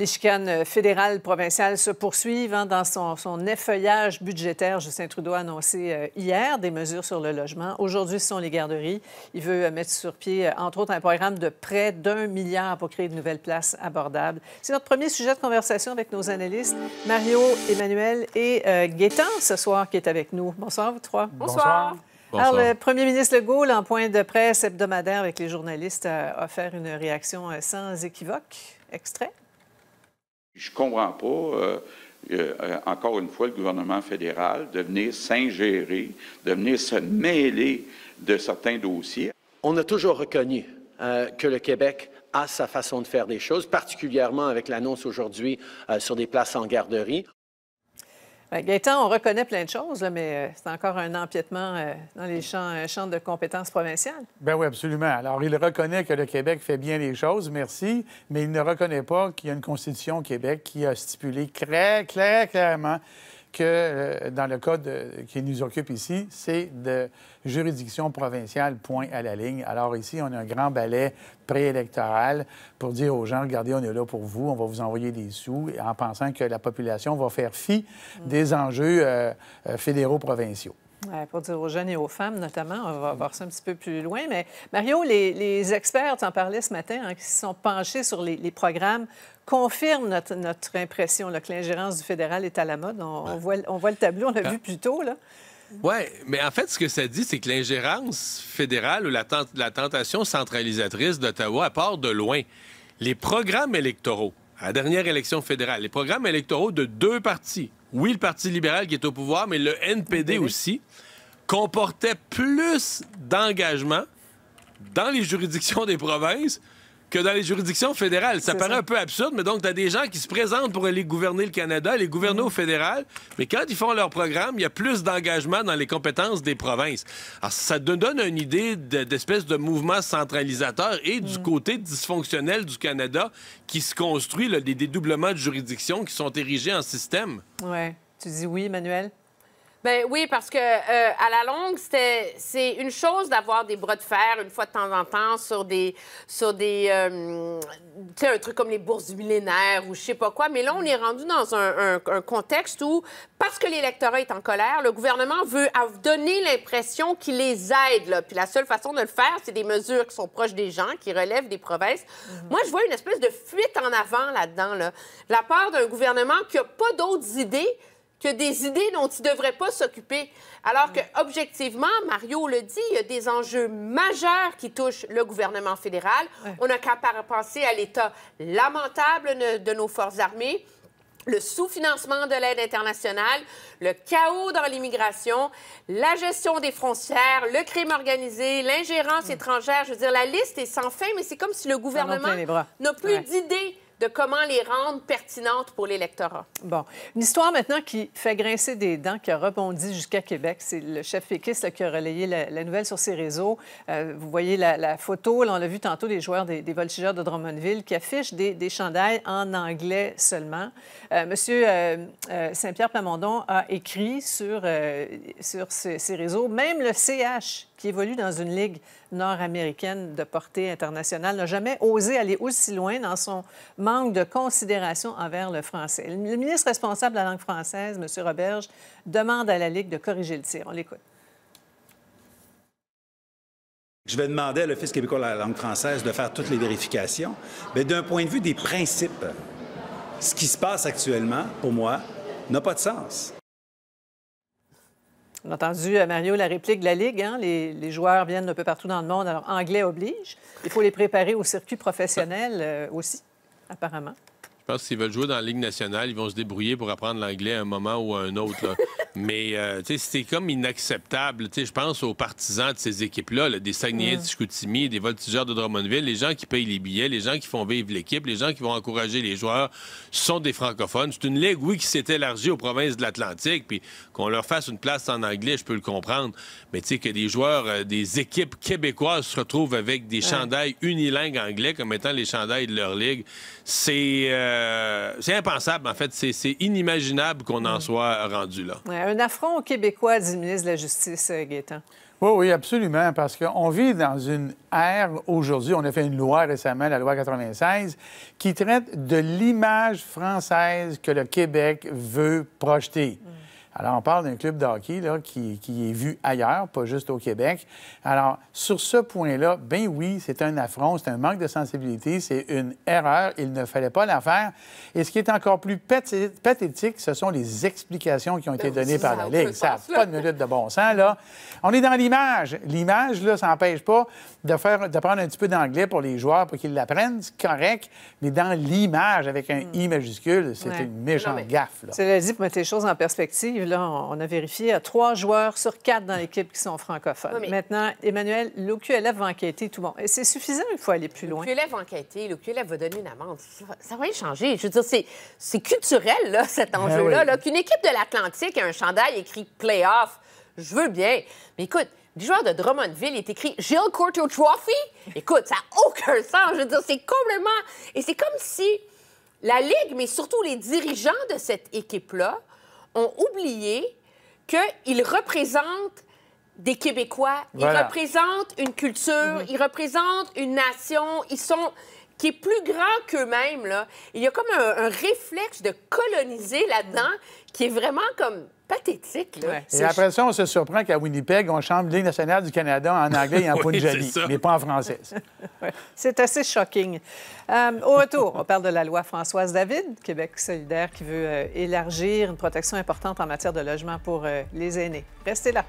Les chicanes fédérales, provinciales se poursuivent. Hein, dans son, effeuillage budgétaire, Justin Trudeau a annoncé euh, hier des mesures sur le logement. Aujourd'hui, ce sont les garderies. Il veut euh, mettre sur pied, euh, entre autres, un programme de près d'un milliard pour créer de nouvelles places abordables. C'est notre premier sujet de conversation avec nos analystes, Mario, Emmanuel et Gaétan, ce soir, qui est avec nous. Bonsoir, vous trois. Bonsoir. Alors, le premier ministre Legault, en point de presse hebdomadaire avec les journalistes, a offert une réaction sans équivoque. Extrait. Je comprends pas, euh, euh, encore une fois, le gouvernement fédéral de venir s'ingérer, de venir se mêler de certains dossiers. On a toujours reconnu euh, que le Québec a sa façon de faire des choses, particulièrement avec l'annonce aujourd'hui sur des places en garderie. Bien, Gaëtan, on reconnaît plein de choses, mais euh, c'est encore un empiètement euh, dans les champs, champs, de compétences provinciales. Ben oui, absolument. Alors, il reconnaît que le Québec fait bien les choses, merci, mais il ne reconnaît pas qu'il y a une Constitution au Québec qui a stipulé très, très clairement que euh, dans le code qui nous occupe ici, c'est de juridiction provinciale, point à la ligne. Alors ici, on a un grand balai préélectoral pour dire aux gens, regardez, on est là pour vous, on va vous envoyer des sous, en pensant que la population va faire fi des enjeux euh, euh, fédéraux provinciaux. Ouais, pour dire aux jeunes et aux femmes, notamment, on va voir ça un petit peu plus loin. Mais Mario, les, experts, tu en parlais ce matin, hein, qui se sont penchés sur les, programmes, confirment notre, notre impression que l'ingérence du fédéral est à la mode. On, voit, on voit, le tableau, on l'a vu plus tôt. Là. Oui, mais en fait, ce que ça dit, c'est que l'ingérence fédérale ou la, la tentation centralisatrice d'Ottawa part de loin. Les programmes électoraux, à la dernière élection fédérale, les programmes électoraux de deux partis, oui, le Parti libéral qui est au pouvoir, mais le NPD aussi, comportait plus d'engagement dans les juridictions des provinces que dans les juridictions fédérales. Ça paraît un peu absurde, mais donc, tu as des gens qui se présentent pour aller gouverner le Canada, les gouverner au fédéral, mais quand ils font leur programme, il y a plus d'engagement dans les compétences des provinces. Alors, ça donne une idée d'espèce de mouvement centralisateur et du mm. côté dysfonctionnel du Canada qui se construit, des dédoublements de juridictions qui sont érigés en système. Oui. Tu dis oui, Emmanuel? Ben oui, parce que euh, à la longue, c'est une chose d'avoir des bras de fer une fois de temps en temps sur des sur des euh, tu sais un truc comme les bourses du millénaire ou je sais pas quoi. Mais là, on est rendu dans un, un, contexte où parce que l'électorat est en colère, le gouvernement veut donner l'impression qu'il les aide. Là. Puis la seule façon de le faire, c'est des mesures qui sont proches des gens, qui relèvent des provinces. Mhm. Moi, je vois une espèce de fuite en avant là-dedans, là, la part d'un gouvernement qui a pas d'autres idées que des idées dont il ne devrait pas s'occuper. Alors que, objectivement, Mario le dit, il y a des enjeux majeurs qui touchent le gouvernement fédéral. On n'a qu'à penser à l'état lamentable de nos forces armées le sous-financement de l'aide internationale, le chaos dans l'immigration, la gestion des frontières, le crime organisé, l'ingérence étrangère. Je veux dire, la liste est sans fin, mais c'est comme si le gouvernement n'a plus d'idées de comment les rendre pertinentes pour l'électorat. Bon. Une histoire maintenant qui fait grincer des dents, qui a rebondi jusqu'à Québec. C'est le chef féquiste qui a relayé la, nouvelle sur ses réseaux. Euh, vous voyez la, photo, là, on l'a vu tantôt, des joueurs des, voltigeurs de Drummondville qui affichent des, des chandails en anglais seulement. Euh, Monsieur euh, Saint-Pierre Plamondon a écrit sur, sur ses réseaux, même le CH qui évolue dans une ligue nord-américaine de portée internationale, n'a jamais osé aller aussi loin dans son manque de considération envers le français. Le ministre responsable de la langue française, M. Roberge, demande à la Ligue de corriger le tir. On l'écoute. Je vais demander à l'Office québécois de la langue française de faire toutes les vérifications. Mais d'un point de vue des principes, ce qui se passe actuellement, pour moi, n'a pas de sens. On a entendu, euh, Mario, la réplique de la Ligue. Hein? Les, joueurs viennent un peu partout dans le monde, alors anglais oblige. Il faut les préparer au circuit professionnel euh, aussi, apparemment. Je pense que s'ils veulent jouer dans la Ligue nationale, ils vont se débrouiller pour apprendre l'anglais à un moment ou à un autre. Mais euh, c'est comme inacceptable. Je pense aux partisans de ces équipes-là, des Saguenayens de Chicoutimi, des Voltigeurs de Drummondville, les gens qui payent les billets, les gens qui font vivre l'équipe, les gens qui vont encourager les joueurs, sont des francophones. C'est une ligue, oui, qui s'est élargie aux provinces de l'Atlantique, puis qu'on leur fasse une place en anglais, je peux le comprendre. Mais tu sais, que des joueurs euh, des équipes québécoises se retrouvent avec des chandails unilingues anglais comme étant les chandails de leur ligue, c'est euh, impensable, en fait. C'est inimaginable qu'on en soit rendu là. Un affront aux Québécois, dit le ministre de la Justice, euh, Gaétan. Oui, oui, absolument, parce qu'on vit dans une ère aujourd'hui, on a fait une loi récemment, la loi 96, qui traite de l'image française que le Québec veut projeter. Alors, on parle d'un club de hockey là, qui, qui est vu ailleurs, pas juste au Québec. Alors, sur ce point-là, ben oui, c'est un affront, c'est un manque de sensibilité, c'est une erreur. Il ne fallait pas la faire. Et ce qui est encore plus pathé- pathétique, ce sont les explications qui ont été données par la Ligue. Ça n'a pas de minute de bon sens, là. On est dans l'image. L'image, là, ça n'empêche pas de faire, d'apprendre un petit peu d'anglais pour les joueurs pour qu'ils l'apprennent, c'est correct. Mais dans l'image, avec un I majuscule, c'est Ouais. une méchante Non, mais- gaffe, là. Cela dit, pour mettre les choses en perspective, là, on a vérifié, il y a trois joueurs sur quatre dans l'équipe qui sont francophones. Oui, mais- Maintenant, Emmanuel, l'OQLF va enquêter tout bon. Et c'est suffisant, il faut aller plus loin. Le QLF va enquêter, le QLF va donner une amende. Ça, va- ça va rien changer. Je veux dire, c'est, culturel, là, cet enjeu-là. oui. là. Qu'une équipe de l'Atlantique ait un chandail écrit Playoff, je veux bien. Mais écoute, du joueur de Drummondville est écrit Gilles Courtois Trophy. Écoute, ça n'a aucun sens. Je veux dire, c'est complètement. Et c'est comme si la Ligue, mais surtout les dirigeants de cette équipe-là, ont oublié qu'ils représentent des Québécois. Ils Voilà. représentent une culture, ils représentent une nation. Ils sont qui est plus grand qu'eux-mêmes. Là. Il y a comme un, un réflexe de coloniser là-dedans qui est vraiment comme pathétique. Là. Ouais. Et après ça, on se surprend qu'à Winnipeg, on chante Ligue nationale du Canada en anglais et en Oui, punjabi, mais pas en français. Ouais. C'est assez shocking. Euh, au retour, on parle de la loi Françoise David, Québec solidaire, qui veut euh, élargir une protection importante en matière de logement pour euh, les aînés. Restez là.